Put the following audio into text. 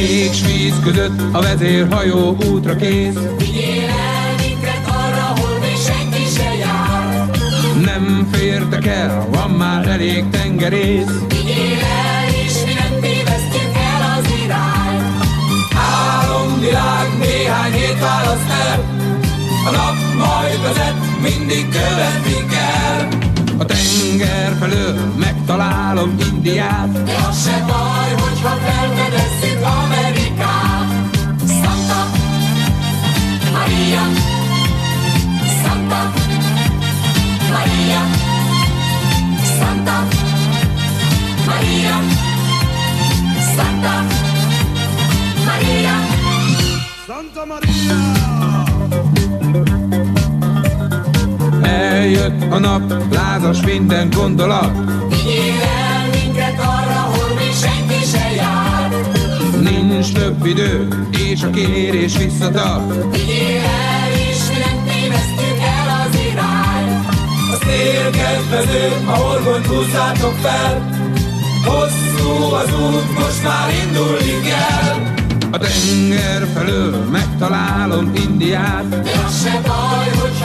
ég s víz között a vezérhajó útra kész. Vigyél el minket arra, hol még senki se jár. Nem fértek el, van már elég tengerész. Vigyél el, és mi nem tévesztjük el az irányt. Álomvilág néhány hét választ el, a nap majd vezet, mindig követni kell. A tenger felől megtalálom Indiát, De az se baj, Maria, Santa Maria. Santa Maria! eljött a nap, lázas minden gondolat. Vigyél el minket arra, hol még senki se jár. Nincs több idő, és a kérés visszatart. Vigyél el, és mi nem tévesztjük el az irányt. A szél kedvező, a horgont húzzátok fel. Hosszú az út, most már indulni kell. A tenger felől megtalálom Indiát, az se baj, fel